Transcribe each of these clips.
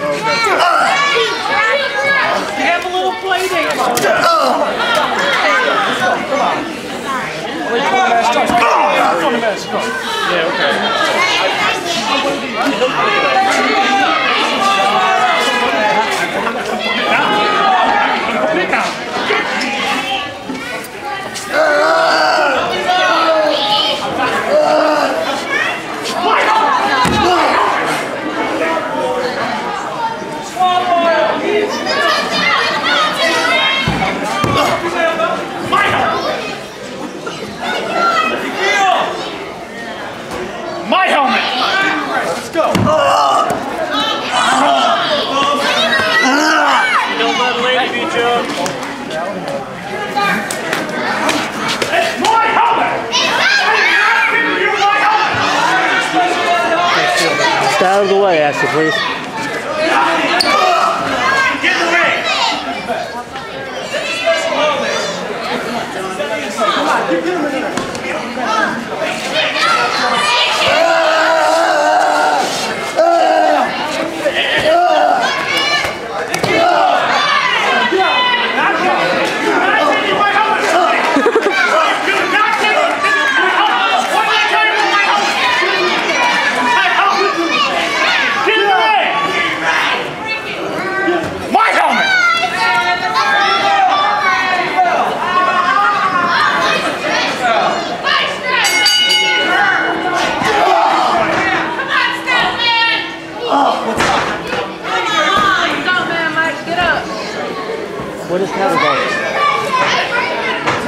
Have a little. Come on. On. The mask the mask? Yeah, okay. Pick. do Oeste. Foi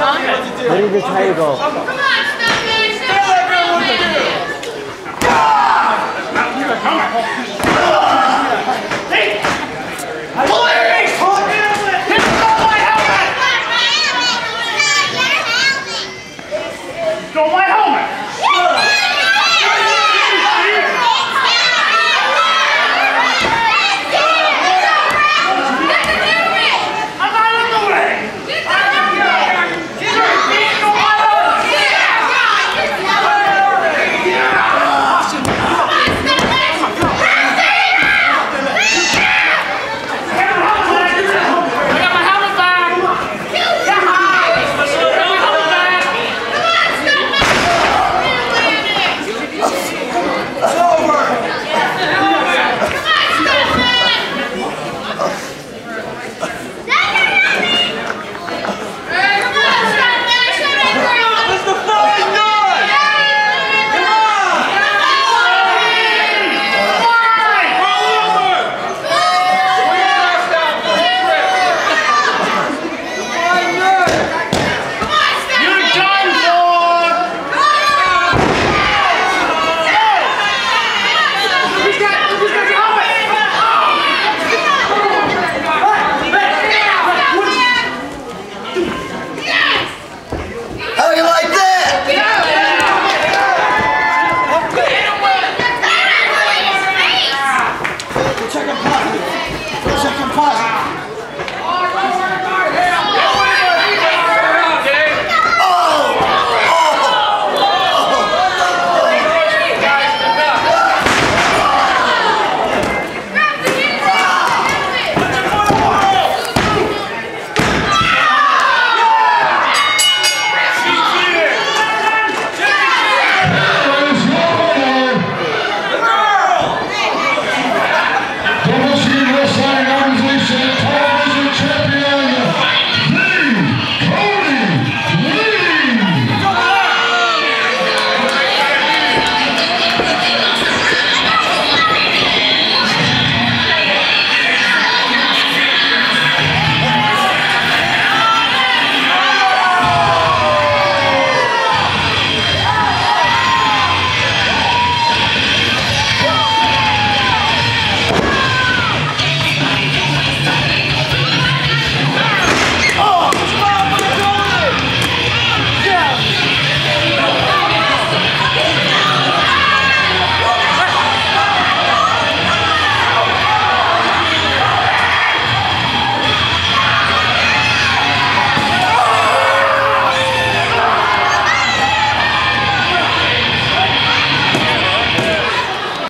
Leave the table. Come on, stop it! Stop it! Stop it!